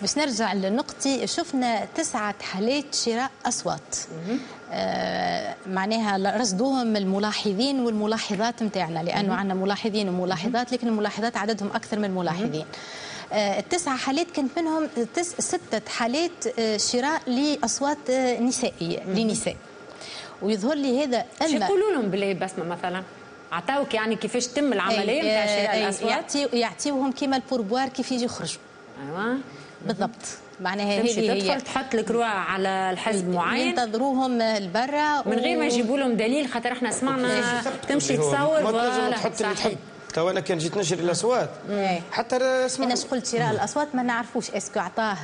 باش نرجع لنقطتي شفنا تسعة حالات شراء أصوات. آه معناها رصدوهم الملاحظين والملاحظات نتاعنا لأنه عندنا ملاحظين وملاحظات لكن الملاحظات عددهم أكثر من الملاحظين آه التسعة حالات كانت منهم تس ستة حالات آه شراء لأصوات آه نسائية لنساء. ويظهر لي هذا شو يقولوا لهم بالله بسمه مثلا؟ عطاوك يعني كيفاش تم العملية نتاع شراء الأصوات؟ يعطيوهم كيما البوربوار كيف يجي يخرجوا. أيوه. بالضبط. معناها هي تدخل تحط الكروع على الحزب معين. ينتظروهم لبرا من غير ما يجيبوا لهم دليل خاطر إحنا سمعنا. تمشي تصور ولا تحط اللي تحب تو أنا كان جيت نشري الأصوات. حتى اسمع. أنا قلت شراء الأصوات؟ ما نعرفوش. إسكو عطاه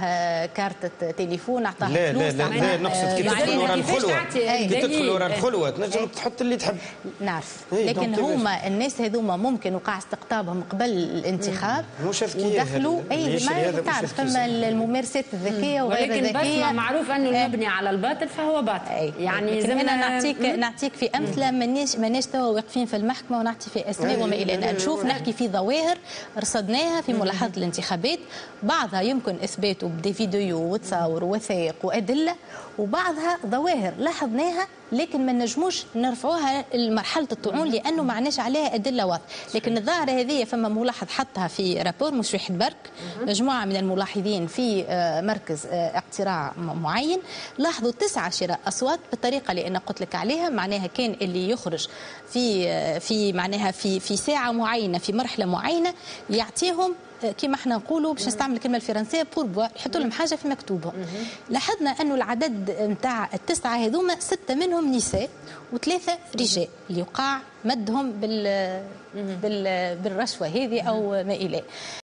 كارت تليفون عطاه لا لا لا, لا نقصد كيف تدخل ورا الخلوة. كيف تدخل ورا الخلوة. تنجم تحط اللي تحب. نعرف. لكن هما الناس هذوما ممكن وقع استقطابهم قبل الانتخاب مش ودخلوا. اي ما تعرف. فما الممارسات الذكية وغير الذكية. ولكن معروف أنه المبني على الباطل فهو باطل. يعني زي أنا نعطيك نعطيك في أمثلة. مانيش مانيش توا واقفين في المحكمة ونعطي في أسماء وما إلى ذلك نشوف نحكي في ظواهر رصدناها في ملاحظة الانتخابات. بعضها يمكن اثباته بدي فيديو وتصاور ووثائق وأدلة وبعضها ظواهر لاحظناها لكن ما نجموش نرفعوها لمرحلة الطعون لأنه ما عندناش عليها أدلة واضحة. لكن الظاهرة هذه فما ملاحظ حطها في رابور مش واحد برك. مجموعة من الملاحظين في مركز اقتراع معين. لاحظوا تسعه شراء أصوات بالطريقة اللي أنا قلت لك عليها. معناها كان اللي يخرج في في معناها في في ساعة معينة في مرحلة معينة يعطيهم كما إحنا نقولوا باش نستعمل الكلمة الفرنسية بور يحطوا لهم حاجة في مكتوبة. لاحظنا أنه العدد نتاع التسعة هذوما ستة منهم نساء وثلاثة رجال اللي يقع مدهم بال, بال... بالرشوة هذه أو ما اليه